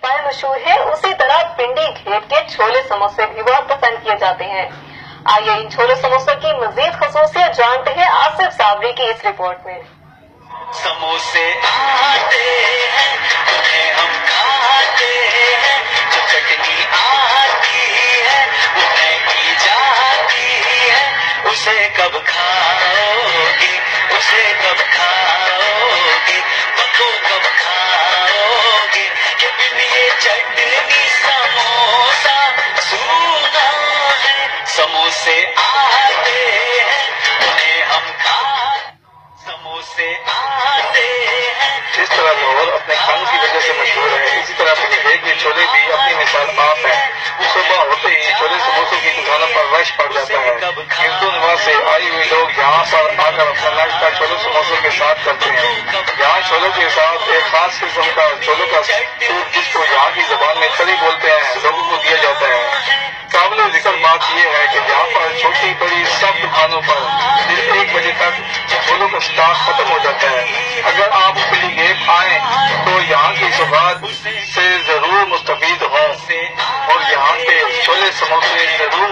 پائے مشہور ہے اسی طرح پنڈی گھیٹ کے چھولے سموسے بھی بہت پسند کیے جاتے ہیں۔ آئیے ان چھولے سموسے کی مزید خصوصیت جانتے ہیں آصف صابری کی اس رپورٹ میں۔ سموسے چٹنی سموسا سونا ہے، سموسے آتے ہیں، انہیں ہم کھا سموسے آتے ہیں۔ جس طرح لاہور اپنے کھانے کی وجہ سے مشہور ہے، اسی طرح اپنی گھیٹ میں چھولے بھی اپنی مثال آپ ہیں۔ صبح ہوتے ہی چھولے سموسوں کی دکانوں پر رش پڑ جاتا ہے۔ ہندو نواز سے آئی ہوئے لوگ یہاں پر آ کر اپنا ناشتہ چھولے سموسوں کے ساتھ کرتے ہیں۔ ایک خاص قسم کا چھولوں کا سوپ جس کو یہاں کی زبان میں کڑی بولتے ہیں، لوگوں کو دیا جاتا ہے۔ قابل ذکر بات یہ ہے کہ یہاں پر چھوٹی بڑی سب دکانوں پر دن ایک بجے تک چھولوں کا اسٹاک ختم ہو جاتا ہے۔ اگر آپ پلی گیٹ آئیں تو یہاں کی سوگات سے ضرور مستفید ہوں اور یہاں کے چھولے سموسے ضرور